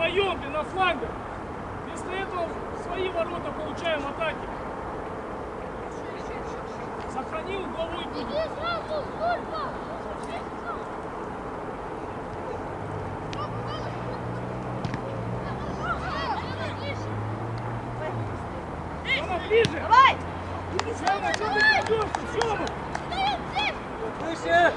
вдвоем, блин, на флангах. Вместо этого в свои ворота получаем атаки. Сохранил угловой путь. Иди сразу, служба! Ближе! Давай! Сема, что ты ведешься? Сема! Выше!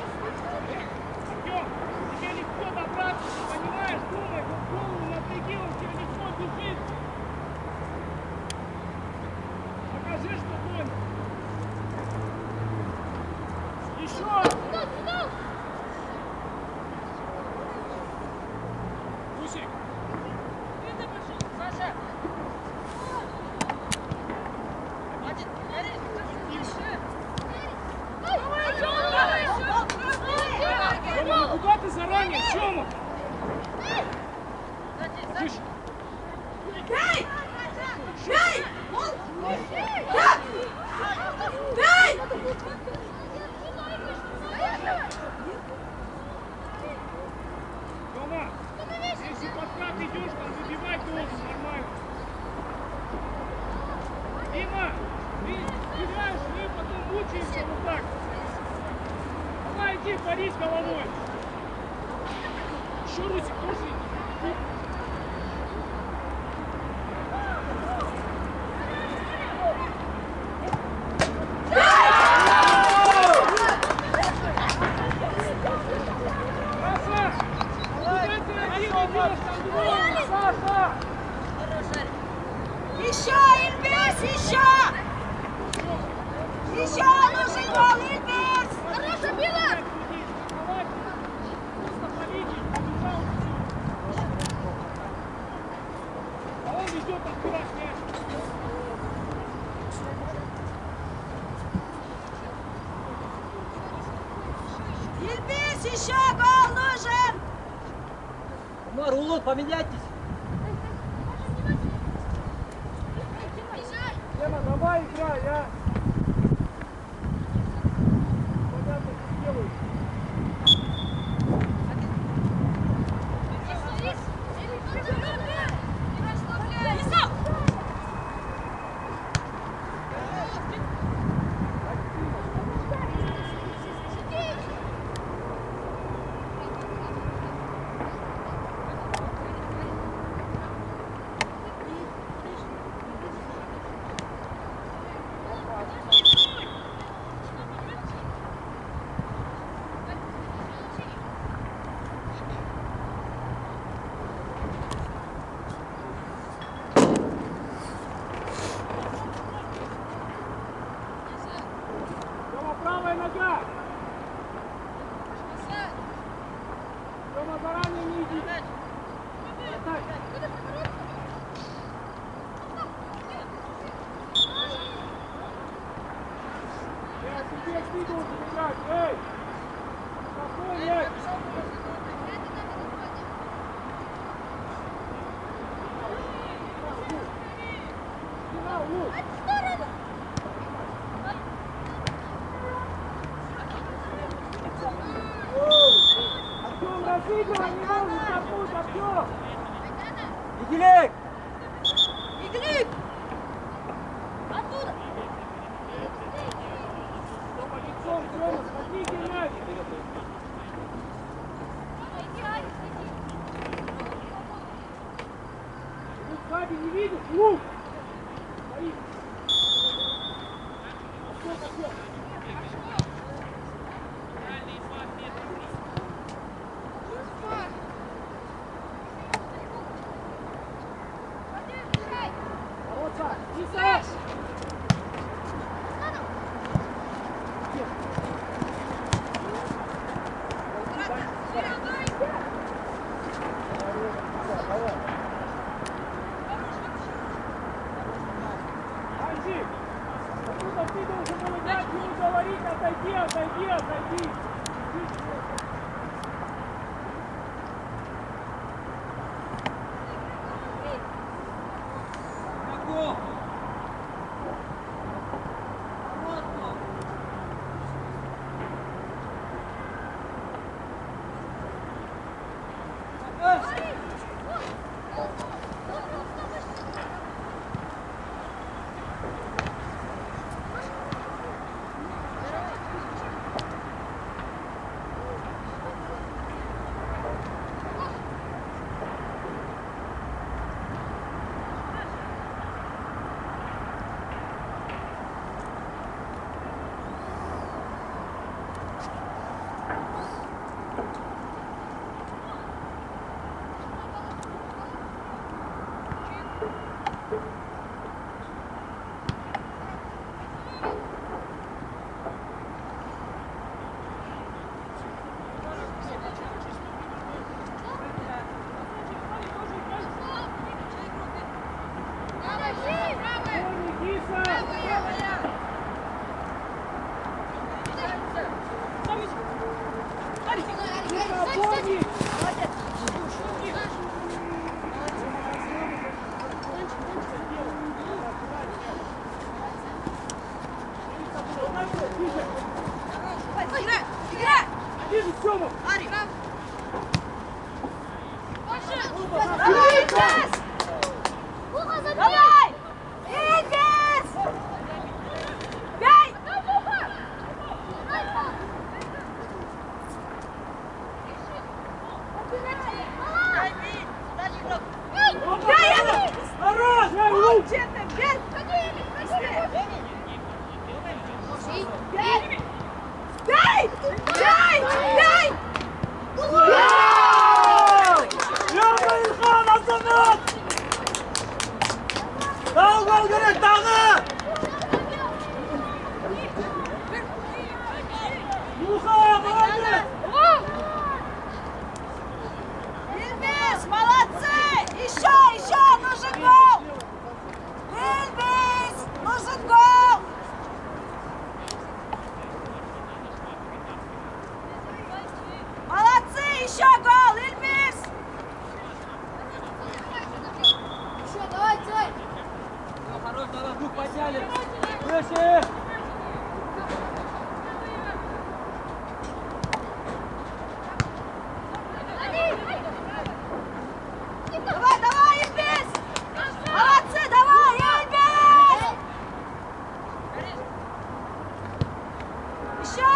Еще,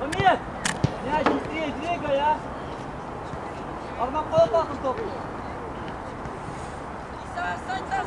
Hamid! Ya ciddi Diego ya. Parmak kola takın topu. İsa saç saç.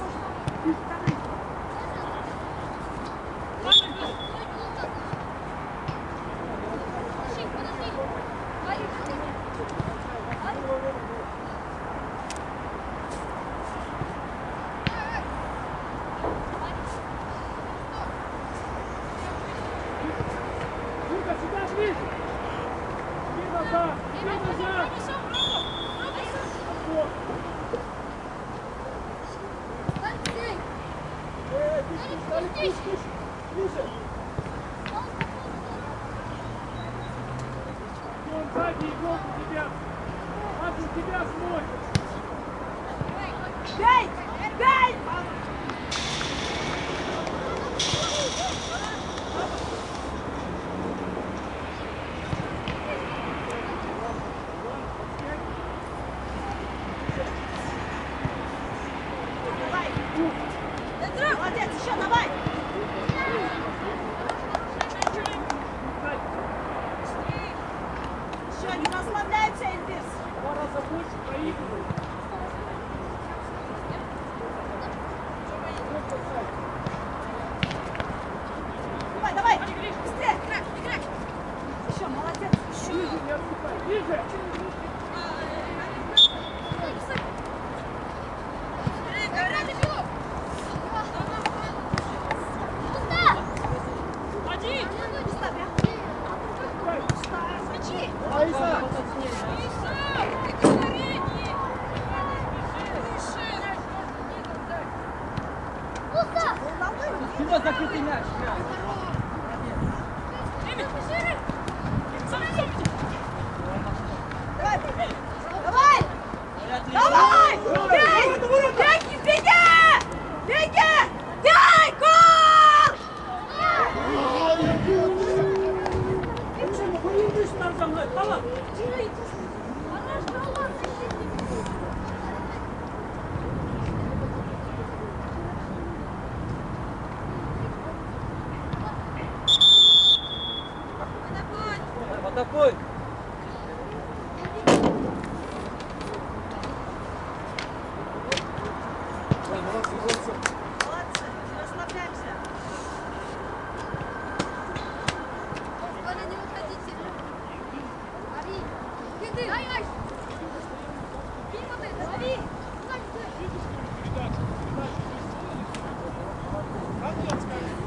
Конец, конец.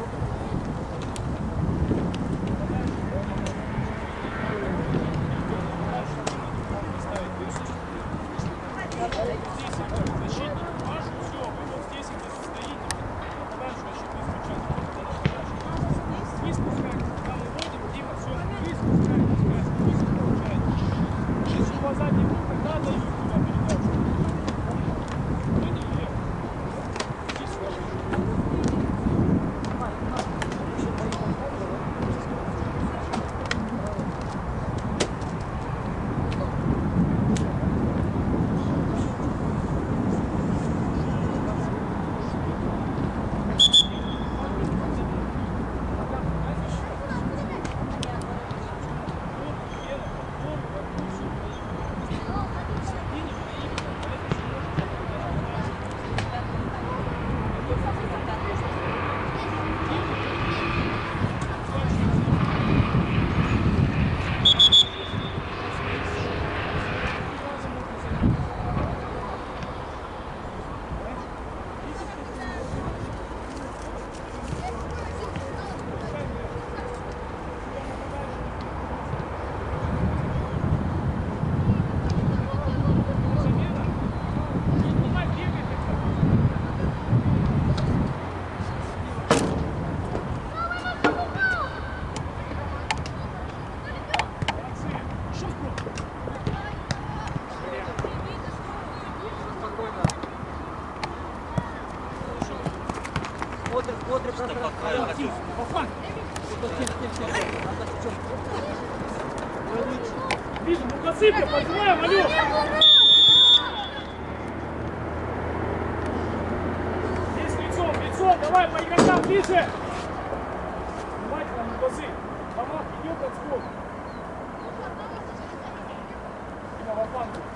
Вижу, ну посыпь, подзываем, алло! Здесь лицом, лицом, давай по игрокам ближе! Внимательно, не посыпь! Помах идет от скока! Дима, во фланг!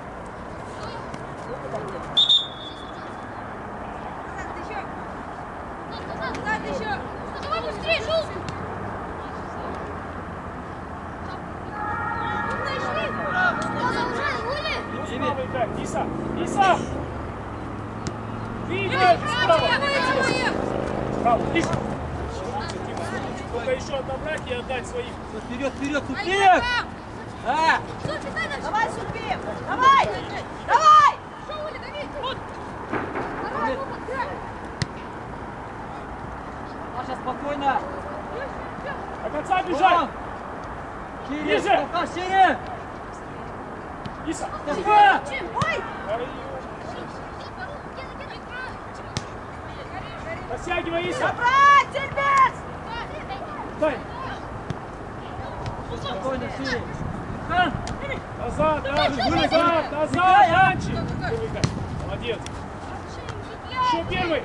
вперед, вперед, Супеев! А! Давай, Супеев! Давай! Давай! Ну, Паша, спокойно! До конца бежать! Шире! Ниже! Рука шире! Иса! Стопа! Ой! Растягивай, Иса! Забрать, Сильвец! Стой! Спокойно, Сири. Назад, назад, назад, назад, Молодец. Еще первый.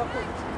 находится.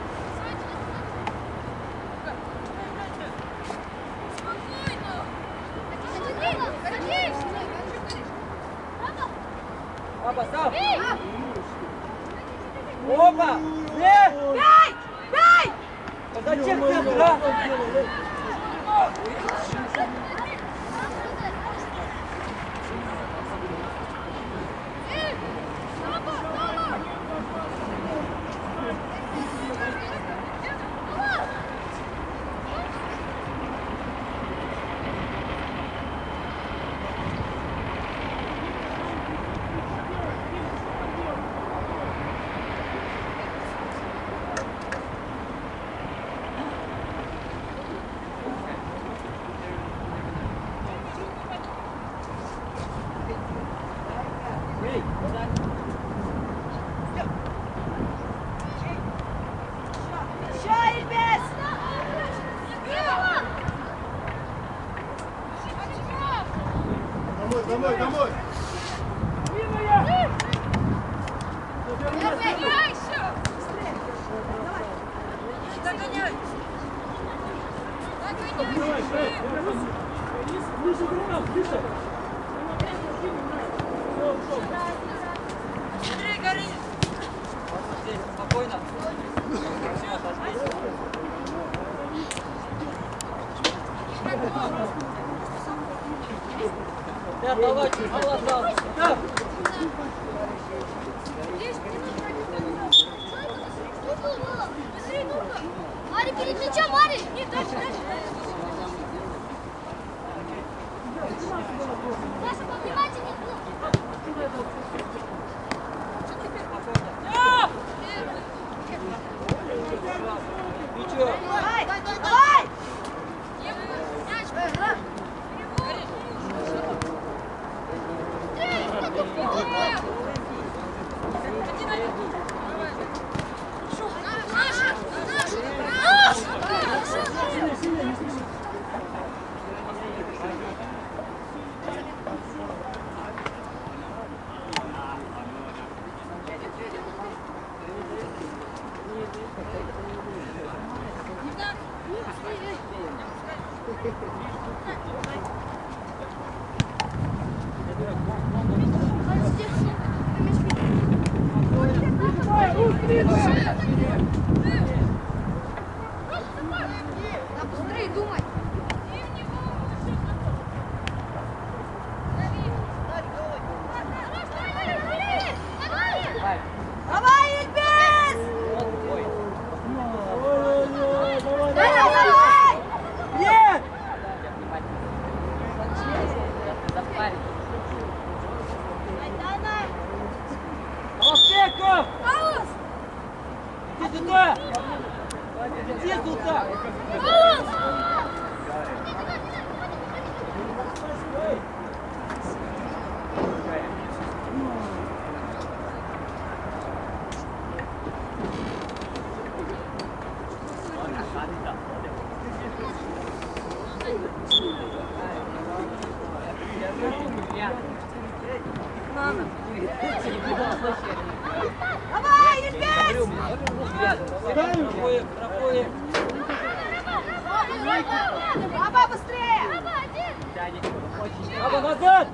быстрее! Браво, один! Да, не очень. Браво, назад!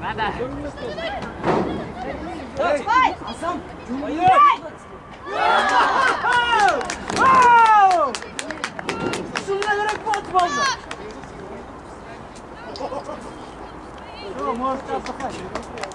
Надо! Давай! А сам! Давай! Вау! Сильно работать можно! Все, можешь сейчас захватить.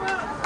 Come on.